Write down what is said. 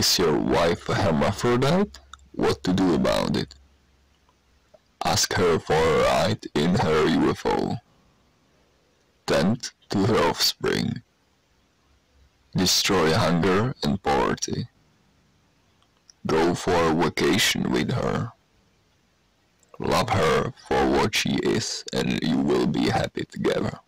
Is your wife a hermaphrodite? What to do about it? Ask her for a ride in her UFO. Tend to her offspring. Destroy hunger and poverty. Go for a vacation with her. Love her for what she is and you will be happy together.